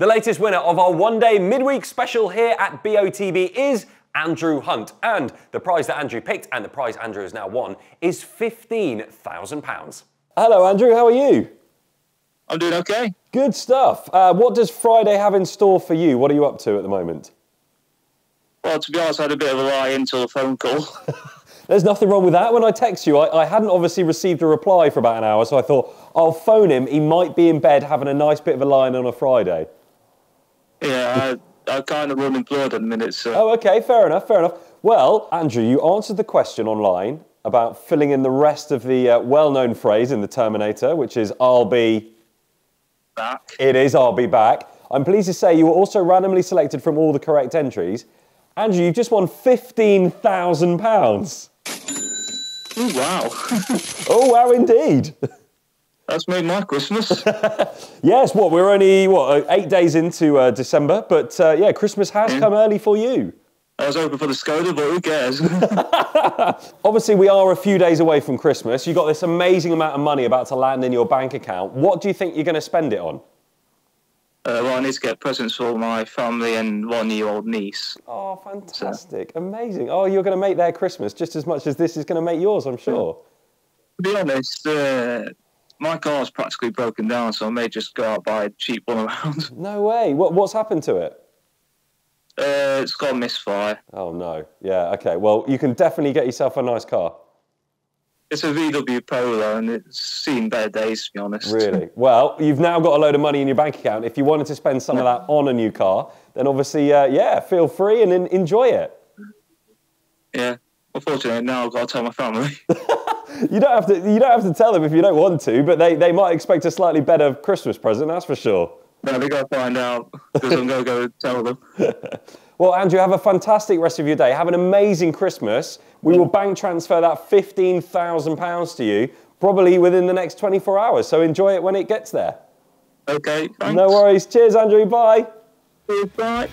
The latest winner of our one day midweek special here at BOTB is Andrew Hunt. And the prize that Andrew picked and the prize Andrew has now won is £15,000. Hello, Andrew. How are you? I'm doing okay. Good stuff. Uh, what does Friday have in store for you? What are you up to at the moment? Well, to be honest, I had a bit of a lie until a phone call. There's nothing wrong with that. When I text you, I, I, hadn't obviously received a reply for about an hour, so I thought I'll phone him. He might be in bed having a nice bit of a line on a Friday. Yeah, I, I kind of run unemployed at the minute, so. Oh, okay, fair enough, fair enough. Well, Andrew, you answered the question online about filling in the rest of the uh, well known phrase in The Terminator, which is, I'll be. Back. It is, I'll be back. I'm pleased to say you were also randomly selected from all the correct entries. Andrew, you've just won £15,000. Oh, wow. oh, wow, indeed. That's made my Christmas. yes, what, we're only, what, uh, eight days into uh, December, but uh, yeah, Christmas has come early for you. I was hoping for the Skoda, but who cares? Obviously, we are a few days away from Christmas. You've got this amazing amount of money about to land in your bank account. What do you think you're going to spend it on? Uh, well, I need to get presents for my family and one-year-old niece. Oh, fantastic. So. Amazing. Oh, you're going to make their Christmas just as much as this is going to make yours, I'm sure. To be honest, uh, my car's practically broken down, so I may just go out and buy a cheap one around. No way. What, what's happened to it? Uh, it's got a misfire. Oh no. Yeah. Okay. Well, you can definitely get yourself a nice car. It's a VW Polo, and it's seen better days, to be honest. Really? Well, you've now got a load of money in your bank account. If you wanted to spend some of that on a new car, then obviously, uh, yeah, feel free and enjoy it. Yeah. Unfortunately, now I've got to tell my family. you don't have to. You don't have to tell them if you don't want to, but they, they might expect a slightly better Christmas present. That's for sure. No, they got to find out because I'm to go tell them. well, Andrew, have a fantastic rest of your day. Have an amazing Christmas. We will bank transfer that £15,000 to you probably within the next 24 hours. So enjoy it when it gets there. Okay, thanks. No worries. Cheers, Andrew. Bye. Bye.